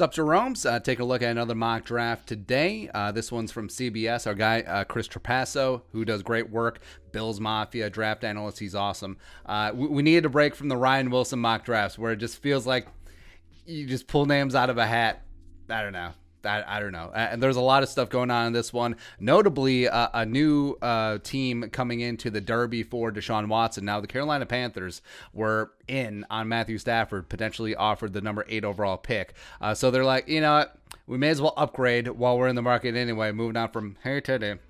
What's up, Jerome's? Uh, taking a look at another mock draft today. Uh, this one's from CBS. Our guy, uh, Chris Trapasso, who does great work. Bills Mafia draft analyst. He's awesome. Uh, we, we needed a break from the Ryan Wilson mock drafts where it just feels like you just pull names out of a hat. I don't know. I, I don't know. And there's a lot of stuff going on in this one. Notably, uh, a new uh, team coming into the Derby for Deshaun Watson. Now, the Carolina Panthers were in on Matthew Stafford, potentially offered the number eight overall pick. Uh, so they're like, you know what? We may as well upgrade while we're in the market anyway. Moving on from here to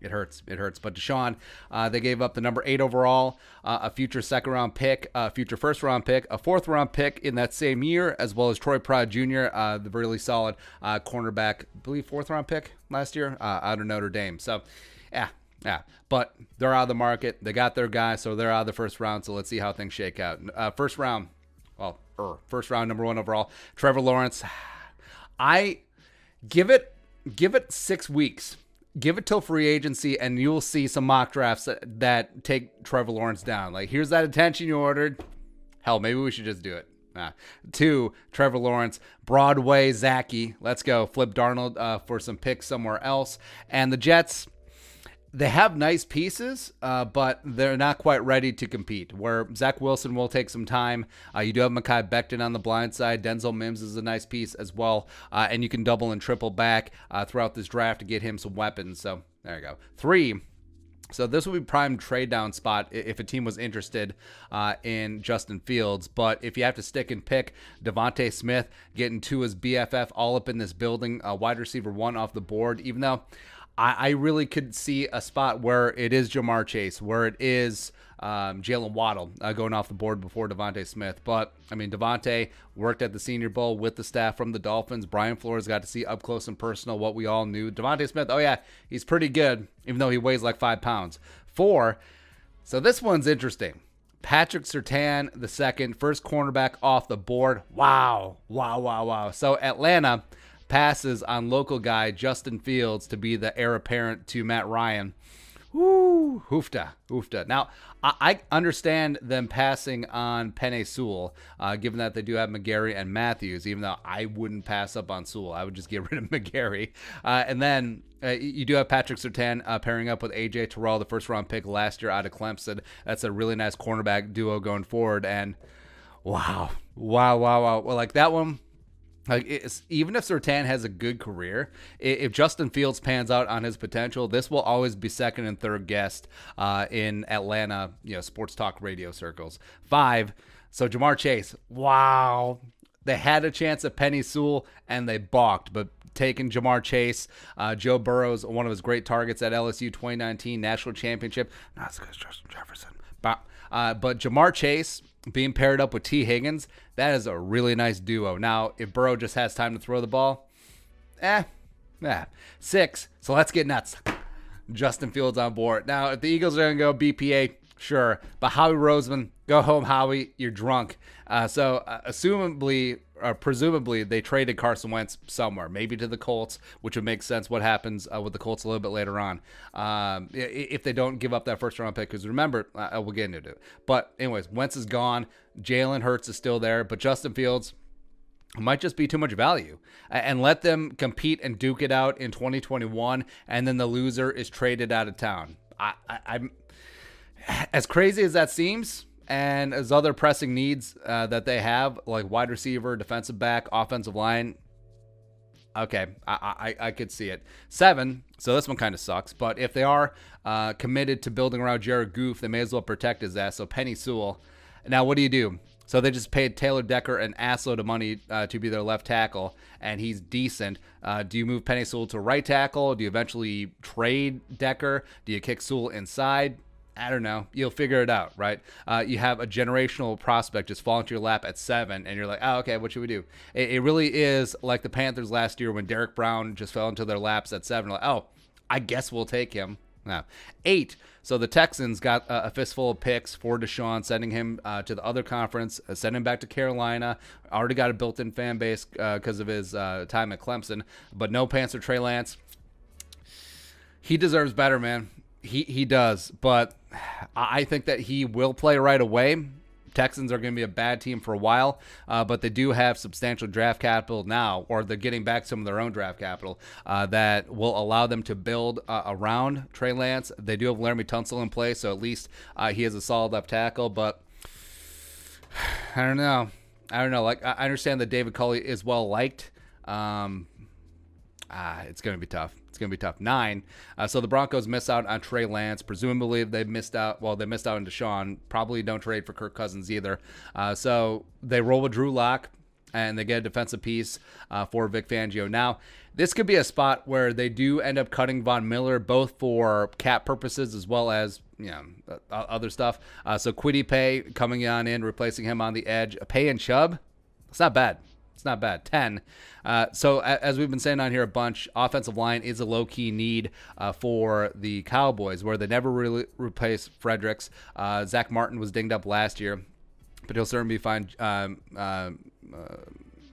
it hurts. It hurts. But Deshaun, uh, they gave up the number eight overall, uh, a future second round pick, a future first round pick, a fourth round pick in that same year, as well as Troy Pride Jr., uh, the really solid uh, cornerback, I believe fourth round pick last year uh, out of Notre Dame. So, yeah, yeah. But they're out of the market. They got their guy, so they're out of the first round. So let's see how things shake out. Uh, first round, well, er, first round, number one overall, Trevor Lawrence. I give it, give it six weeks give it till free agency and you'll see some mock drafts that, that take Trevor Lawrence down. Like, here's that attention you ordered. Hell, maybe we should just do it. Nah. Two, Trevor Lawrence, Broadway, Zachy. Let's go. Flip Darnold uh, for some picks somewhere else. And the Jets, they have nice pieces, uh, but they're not quite ready to compete. Where Zach Wilson will take some time. Uh, you do have Mekhi Becton on the blind side. Denzel Mims is a nice piece as well, uh, and you can double and triple back uh, throughout this draft to get him some weapons. So there you go. Three. So this would be prime trade down spot if a team was interested uh, in Justin Fields. But if you have to stick and pick DeVonta Smith, getting to his BFF all up in this building, uh, wide receiver one off the board, even though I, I really could see a spot where it is Ja'Marr Chase, where it is um, Jaylen Waddle uh, going off the board before DeVonta Smith. But I mean, DeVonta worked at the Senior Bowl with the staff from the Dolphins. Brian Flores got to see up close and personal what we all knew. DeVonta Smith, oh yeah, he's pretty good, even though he weighs like five pounds. Four. So this one's interesting. Patrick Surtain, the second, first cornerback off the board. Wow, wow, wow, wow. So Atlanta passes on local guy Justin Fields to be the heir apparent to Matt Ryan. Woo, hoofda, hoofda. Now, I, understand them passing on Penei Sewell, uh, given that they do have McGary and Matthews, even though I wouldn't pass up on Sewell. I would just get rid of McGary. Uh, and then uh, you do have Patrick Surtain uh, pairing up with AJ Terrell, the first round pick last year out of Clemson. That's a really nice cornerback duo going forward. And wow, wow, wow, wow. Well, like that one like even if Surtain has a good career, if Justin Fields pans out on his potential, this will always be second and third guest uh, in Atlanta, you know, sports talk radio circles. Five. So Ja'Marr Chase, wow, they had a chance at Penei Sewell and they balked, but taking Ja'Marr Chase, uh, Joe Burrow's one of his great targets at LSU 2019 national championship. Not as good as Justin Jefferson, but uh, but Ja'Marr Chase being paired up with Tee Higgins, that is a really nice duo. Now, if Burrow just has time to throw the ball, eh, yeah. Six. So let's get nuts. Justin Fields on board. Now, if the Eagles are going to go BPA, sure. But Howie Roseman, go home, Howie. You're drunk. Uh, so, uh, assumably, presumably, they traded Carson Wentz somewhere, maybe to the Colts, which would make sense. What happens uh, with the Colts a little bit later on, um, if they don't give up that first round pick? Because remember, uh, we'll get into it. But anyways, Wentz is gone. Jalen Hurts is still there, but Justin Fields might just be too much value and let them compete and duke it out in 2021 and then the loser is traded out of town I, I, i'm as crazy as that seems and as other pressing needs uh, that they have, like wide receiver, defensive back, offensive line, okay, I, I, I could see it. Seven, so this one kind of sucks, but if they are uh, committed to building around Jared Goff, they may as well protect his ass. So Penei Sewell. Now, what do you do? So they just paid Taylor Decker an assload of money uh, to be their left tackle, and he's decent. Uh, do you move Penei Sewell to right tackle? Do you eventually trade Decker? Do you kick Sewell inside? I don't know. You'll figure it out, right? Uh, you have a generational prospect just fall into your lap at seven, and you're like, oh, okay, what should we do? It, it really is like the Panthers last year when Derrick Brown just fell into their laps at seven. Like, oh, I guess we'll take him. Now, eight. So the Texans got a fistful of picks for Deshaun, sending him uh, to the other conference, uh, sending him back to Carolina. Already got a built-in fan base because uh, of his uh, time at Clemson, but no Panther Trey Lance. He deserves better, man. He he does, but I think that he will play right away. Texans are going to be a bad team for a while, uh, but they do have substantial draft capital now, or they're getting back some of their own draft capital uh, that will allow them to build uh, around Trey Lance. They do have Laremy Tunsil in place, so at least uh, he has a solid left tackle, but I don't know. I don't know. Like I understand that David Culley is well liked. Um, ah, it's going to be tough. It's going to be tough. Nine. Uh, so the Broncos miss out on Trey Lance. Presumably they missed out. Well, they missed out on Deshaun. Probably don't trade for Kirk Cousins either. Uh, so they roll with Drew Lock and they get a defensive piece uh, for Vic Fangio. Now, this could be a spot where they do end up cutting Von Miller, both for cap purposes as well as you know other stuff. Uh, so Kwity Paye coming on in, replacing him on the edge. Paye and Chubb, it's not bad. It's not bad. 10. Uh, so, as we've been saying on here a bunch, offensive line is a low key need uh, for the Cowboys, where they never really replaced Fredericks. Uh, Zack Martin was dinged up last year, but he'll certainly be fine. Um, uh, uh,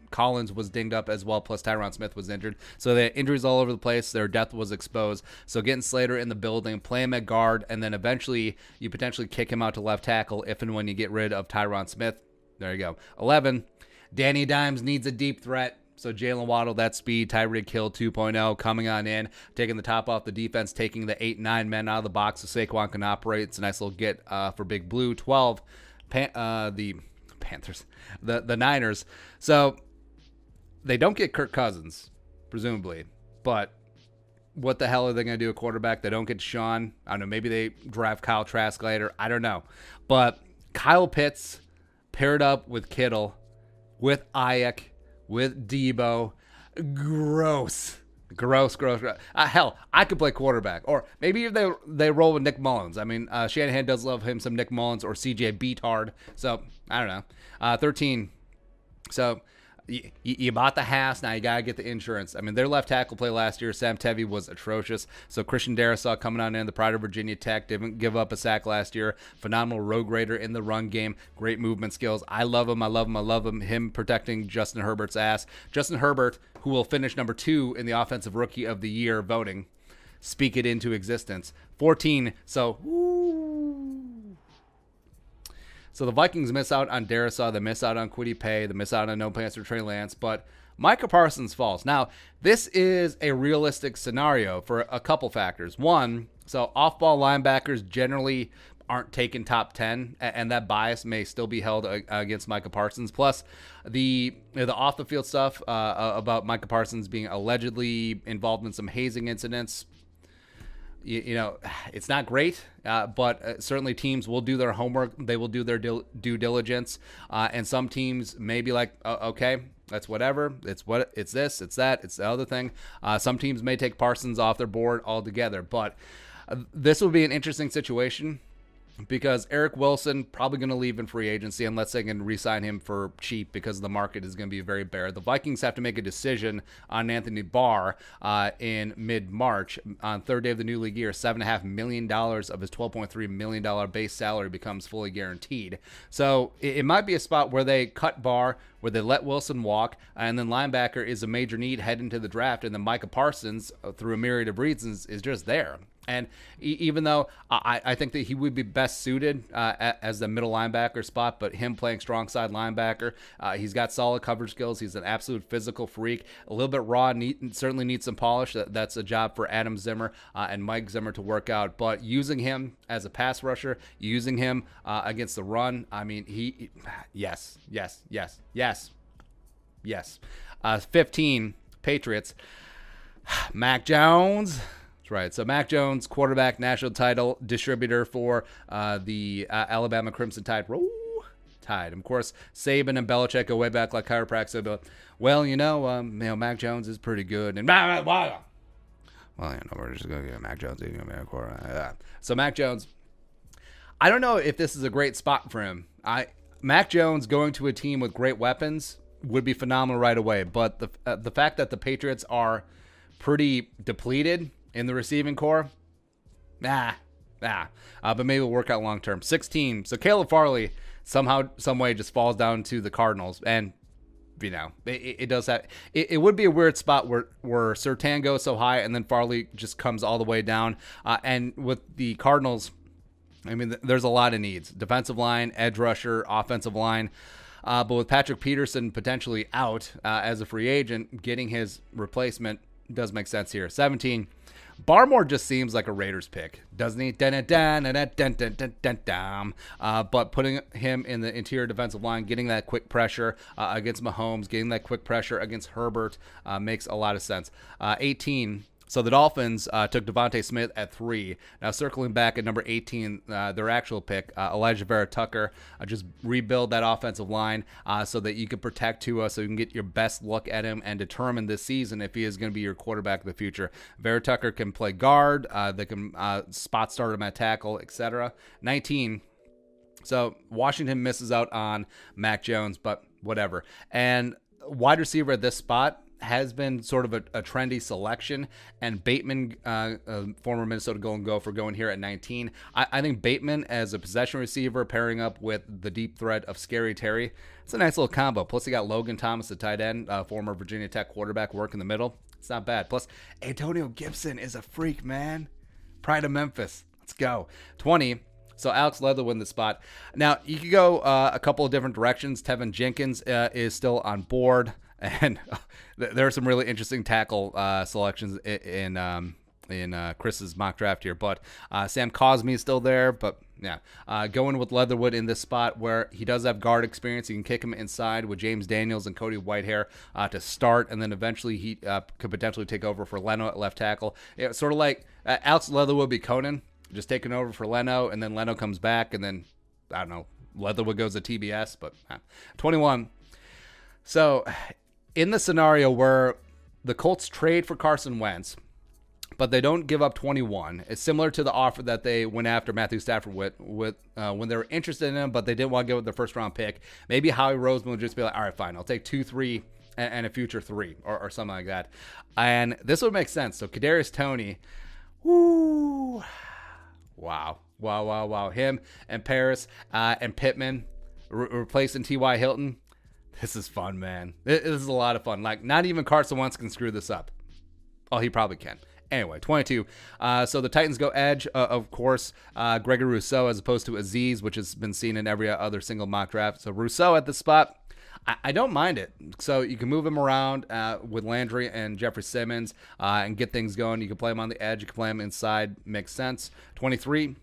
Collins was dinged up as well, plus Tyron Smith was injured. So they had injuries all over the place. Their depth was exposed. So getting Slater in the building, play him at guard, and then eventually you potentially kick him out to left tackle if and when you get rid of Tyron Smith. There you go. 11. Danny Dimes needs a deep threat. So Jaylen Waddle, that speed, Tyreek Hill 2.0 coming on in, taking the top off the defense, taking the eight, nine men out of the box so Saquon can operate. It's a nice little get uh, for Big Blue. 12, Pan- uh, the Panthers, the, the Niners. So they don't get Kirk Cousins, presumably, but what the hell are they going to do a quarterback? They don't get Sean. I don't know. Maybe they draft Kyle Trask later. I don't know. But Kyle Pitts paired up with Kittle with Aiyuk, with Deebo. Gross. Gross, gross, gross. Uh, hell, I could play quarterback, or maybe if they they roll with Nick Mullens. I mean, uh, Shanahan does love him some Nick Mullens or CJ Beathard. So I don't know. Uh, Thirteen. So you, you, bought the house, now you got to get the insurance. I mean, their left tackle play last year, Sam Tevi, was atrocious. So Christian Darrisaw coming on in, the pride of Virginia Tech, didn't give up a sack last year. Phenomenal road grader in the run game, great movement skills. I love him, I love him, I love him. Him protecting Justin Herbert's ass. Justin Herbert, who will finish number two in the Offensive Rookie of the Year voting, speak it into existence. 14, so... So the Vikings miss out on Darrisaw, they miss out on Kwity Paye, they miss out on No Pants or Trey Lance, but Micah Parsons falls. Now, this is a realistic scenario for a couple factors. One, so off ball linebackers generally aren't taken top 10 and that bias may still be held against Micah Parsons plus the the off the field stuff uh, about Micah Parsons being allegedly involved in some hazing incidents you, you know, it's not great, uh, but uh, certainly teams will do their homework. They will do their dil- due diligence, uh, and some teams may be like, okay, that's whatever. It's what it's this, it's that, it's the other thing. Uh, some teams may take Parsons off their board altogether, but this will be an interesting situation because Eric Wilson probably going to leave in free agency unless they can re-sign him for cheap because the market is going to be very bare. The Vikings have to make a decision on Anthony Barr uh, in mid-March on third day of the new league year. Seven and a half million dollars of his 12.3 million dollar base salary becomes fully guaranteed. So it, it, might be a spot where they cut Barr, where they let Wilson walk, and then linebacker is a major need heading into the draft, and then Micah Parsons, uh, through a myriad of reasons, is just there. And even though I, I think that he would be best suited uh, as the middle linebacker spot, but him playing strong side linebacker, uh, he's got solid coverage skills. He's an absolute physical freak. A little bit raw, need, certainly needs some polish. That, that's a job for Adam Zimmer uh, and Mike Zimmer to work out. But using him as a pass rusher, using him uh, against the run, I mean, he, yes, yes, yes, yes, yes. Uh, 15 Patriots. Mac Jones. That's right. So Mac Jones, quarterback, national title distributor for uh, the uh, Alabama Crimson Tide. Roll Tide. Of course, Saban and Belichick go way back like chiropractic. But well, you know, um, you know, Mac Jones is pretty good. And well, you know, we're just gonna get Mac Jones. quarterback. So Mac Jones. I don't know if this is a great spot for him. I Mac Jones going to a team with great weapons would be phenomenal right away. But the uh, the fact that the Patriots are pretty depleted in the receiving corps, nah, nah. Uh, but maybe it'll work out long term. 16. So Caleb Farley somehow, some way, just falls down to the Cardinals, and you know, it, it does that. It, it, would be a weird spot where where Surtain goes so high and then Farley just comes all the way down. Uh, and with the Cardinals I mean, there's a lot of needs defensive line, edge rusher, offensive line. Uh, but with Patrick Peterson potentially out uh, as a free agent, getting his replacement does make sense here. 17. Barmore just seems like a Raiders pick, doesn't he? Uh, but putting him in the interior defensive line, getting that quick pressure uh, against Mahomes, getting that quick pressure against Herbert uh, makes a lot of sense. Uh, 18. So the Dolphins uh, took DeVonta Smith at three. Now circling back at number 18, uh, their actual pick, uh, Alijah Vera-Tucker, uh, just rebuild that offensive line uh, so that you can protect Tua, so you can get your best look at him and determine this season if he is going to be your quarterback of the future. Vera-Tucker can play guard, uh, they can spot start him at tackle, etc. 19. So Washington misses out on Mac Jones, but whatever. And wide receiver at this spot has been sort of a, a trendy selection, and Bateman, uh, former Minnesota Golden Gopher, going here at 19. I, I, think Bateman as a possession receiver pairing up with the deep threat of Scary Terry, it's a nice little combo. Plus, he got Logan Thomas, the tight end, uh, former Virginia Tech quarterback, work in the middle. It's not bad. Plus, Antonio Gibson is a freak, man. Pride of Memphis. Let's go. 20. So Alex Leatherwood in the spot. Now you could go uh, a couple of different directions. Teven Jenkins uh, is still on board and there are some really interesting tackle uh, selections in in, um, in uh, Chris's mock draft here. But uh, Sam Cosmi is still there, but yeah, uh, going with Leatherwood in this spot where he does have guard experience. You can kick him inside with James Daniels and Cody Whitehair uh, to start, and then eventually he uh, could potentially take over for Leno at left tackle. It's sort of like Alex Leatherwood be Conan, just taking over for Leno, and then Leno comes back, and then I don't know. Leatherwood goes to TBS, but 21. So in the scenario where the Colts trade for Carson Wentz, but they don't give up 21. It's similar to the offer that they went after Matthew Stafford with, with uh, when they were interested in him, but they didn't want to give up their first round pick. Maybe Howie Roseman would just be like, all right, fine, I'll take two, three, and, and a future three, or, or, something like that. And this would make sense. So Kadarius Toney, whoo, wow, wow, wow, wow. Him and Parris uh, and Pittman re- replacing T.Y. Hilton. This is fun, man. This is a lot of fun. Like, not even Carson Wentz can screw this up. Oh, he probably can. Anyway, 22. Uh, so the Titans go edge, uh, of course. Uh, Gregory Rousseau as opposed to Azeez, which has been seen in every other single mock draft. So Rousseau at the spot. I, I don't mind it. So you can move him around uh, with Landry and Jeffrey Simmons uh, and get things going. You can play him on the edge. You can play him inside. Makes sense. 23.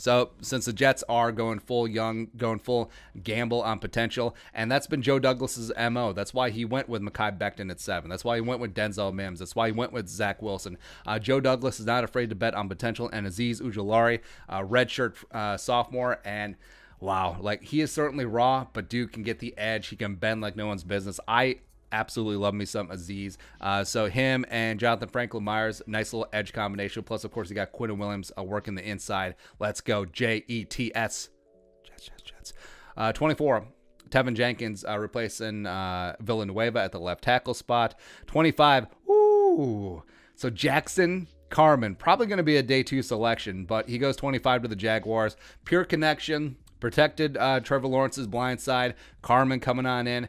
So, since the Jets are going full young, going full gamble on potential, and that's been Joe Douglas's MO. That's why he went with Mekhi Becton at seven. That's why he went with Denzel Mims. That's why he went with Zach Wilson. Uh, Joe Douglas is not afraid to bet on potential, and Azeez Ojulari, uh, redshirt uh, sophomore, and wow, like he is certainly raw, but dude can get the edge. He can bend like no one's business. I absolutely love me some Azeez. Uh, so him and Jonathan Franklin Myers, nice little edge combination. Plus, of course, you got Quinnen Williams uh, working the inside. Let's go, J E T S. Jets, Jets, Jets. Uh, 24. Teven Jenkins uh, replacing uh, Villanueva at the left tackle spot. 25. Ooh. So Jackson Carman, probably going to be a day two selection, but he goes 25 to the Jaguars. Pure connection, protected uh, Trevor Lawrence's blind side. Carman coming on in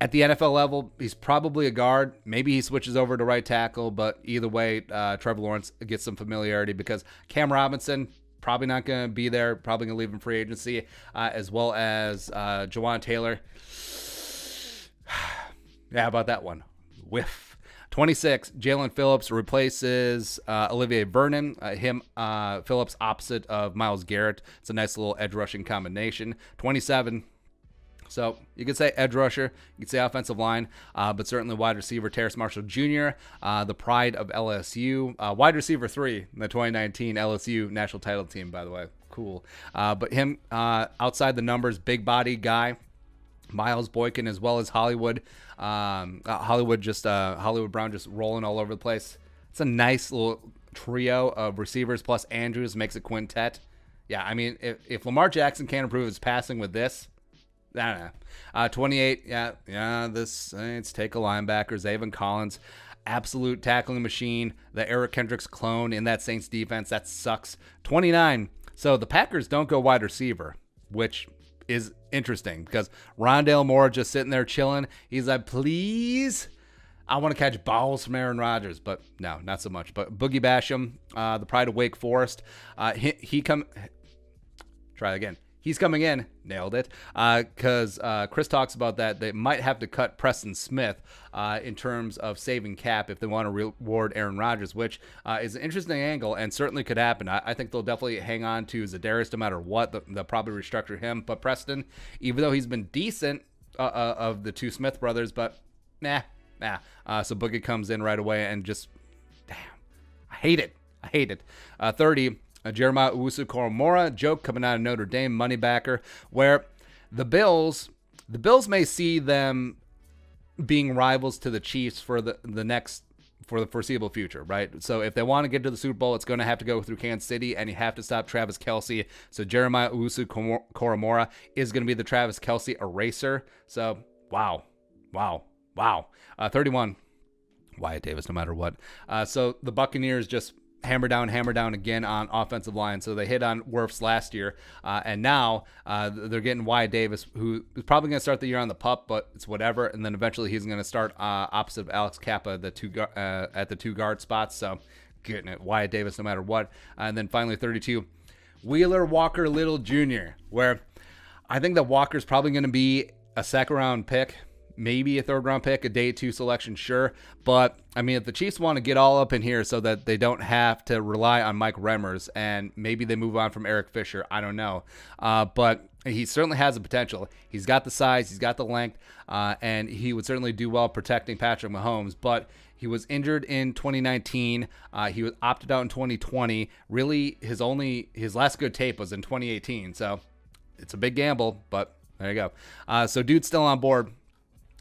at the NFL level, he's probably a guard. Maybe he switches over to right tackle, but either way, uh, Trevor Lawrence gets some familiarity because Cam Robinson probably not going to be there. Probably going to leave in free agency, uh, as well as uh, Jawaan Taylor. yeah, about that one? Whiff. 26, Jaelan Phillips replaces uh, Olivier Vernon. Uh, him, uh, Phillips, opposite of Myles Garrett. It's a nice little edge rushing combination. 27, so you could say edge rusher, you could say offensive line, uh, but certainly wide receiver Terrace Marshall Jr., uh, the pride of LSU, uh, wide receiver three, in the 2019 LSU national title team, by the way. Cool. Uh, but him uh, outside the numbers, big body guy. Miles Boykin as well as Hollywood. Um, uh, Hollywood just Hollywood Brown just rolling all over the place. It's a nice little trio of receivers plus Andrews makes a quintet. Yeah, I mean if, if Lamar Jackson can't improve his passing with this, I don't know. Uh, 28, yeah, yeah, the Saints take a linebacker, Zaven Collins. Absolute tackling machine. The Eric Kendricks clone in that Saints defense. That sucks. 29. So the Packers don't go wide receiver, which is interesting because Rondale Moore just sitting there chilling. He's like, please. I want to catch balls from Aaron Rodgers, but no, not so much. But Boogie Basham, uh, the pride of Wake Forest, uh, he, he come try again. He's coming in, nailed it. Because uh, uh, Chris talks about that they might have to cut Preston Smith uh, in terms of saving cap if they want to reward Aaron Rodgers, which uh, is an interesting angle and certainly could happen. I, I, think they'll definitely hang on to Za'Darius no matter what. They'll, they'll, probably restructure him. But Preston, even though he's been decent uh, uh, of the two Smith brothers, but nah, nah. so Boogie comes in right away and just, damn, I hate it. I hate it. 30. Jeremiah Owusu-Koramoah, joke coming out of Notre Dame, money backer, where the Bills, the Bills may see them being rivals to the Chiefs for the, the next for the foreseeable future, right? So if they want to get to the Super Bowl, it's going to have to go through Kansas City, and you have to stop Travis Kelce. So Jeremiah Owusu-Koramoah is going to be the Travis Kelce eraser. So wow, wow, wow. Uh, 31, Wyatt Davis, no matter what. Uh, so the Buccaneers just hammer down, hammer down again on offensive line. So they hit on Wirfs last year, uh, and now uh, they're getting Wyatt Davis, who is probably going to start the year on the pup, but it's whatever. And then eventually he's going to start uh, opposite of Alex Cappa, the two uh, at the two guard spots. So getting it, Wyatt Davis, no matter what. and then finally 32, Wheeler Walker Little Jr., where I think that Walker's probably going to be a second round pick maybe a third round pick, a day two selection, sure. But I mean, if the Chiefs want to get all up in here so that they don't have to rely on Mike Remmers and maybe they move on from Eric Fisher, I don't know. Uh, but he certainly has the potential. He's got the size, he's got the length, uh, and he would certainly do well protecting Patrick Mahomes. But he was injured in 2019. Uh, he was opted out in 2020. Really, his only his last good tape was in 2018. So it's a big gamble, but there you go. Uh, so dude's still on board.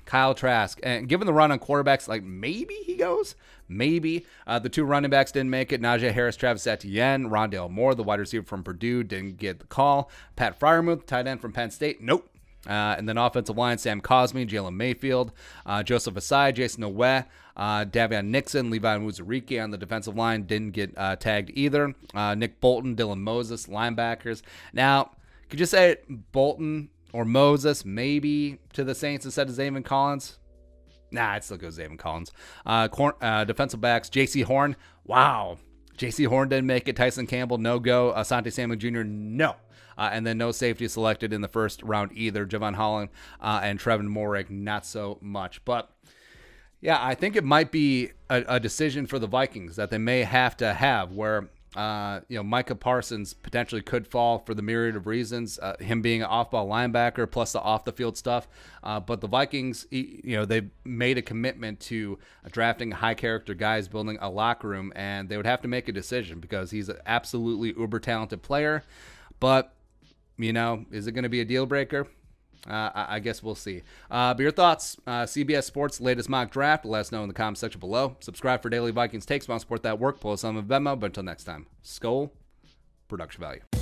Kyle Trask. And given the run on quarterbacks, like maybe he goes. Maybe. Uh, the two running backs didn't make it. Najee Harris, Travis Etienne, Rondale Moore, the wide receiver from Purdue, didn't get the call. Pat Freiermuth, tight end from Penn State, nope. Uh, and then offensive line, Sam Cosmi, Jalen Mayfield, uh, Joseph Ossai, Jason Nowe, uh, Daviyon Nixon, Levi Onwuzurike on the defensive line didn't get uh, tagged either. Uh, Nick Bolton, Dylan Moses, linebackers. Now, could you say Bolton or Moses, maybe to the Saints instead of Zaven Collins. Nah, I'd still go Zaven Collins. Uh, cor- uh, defensive backs, Jaycee Horn. Wow. Jaycee Horn didn't make it. Tyson Campbell, no go. Asante Samuel Jr., no. Uh, and then no safety selected in the first round either. Jevon Holland uh, and Trevon Moehrig, not so much. But yeah, I think it might be a, a, decision for the Vikings that they may have to have where uh, you know, Micah Parsons potentially could fall for the myriad of reasons. Uh, him being an off-ball linebacker, plus the off-the-field stuff. Uh, but the Vikings, you know, they've made a commitment to drafting high-character guys, building a locker room, and they would have to make a decision because he's an absolutely uber talented player. But you know, is it going to be a deal breaker? Uh, I, guess we'll see. Uh, but your thoughts, uh, CBS Sports latest mock draft, let us know in the comments section below. Subscribe for daily Vikings takes. Want to support that work, pull us on the Venmo. But until next time, Skol, production value.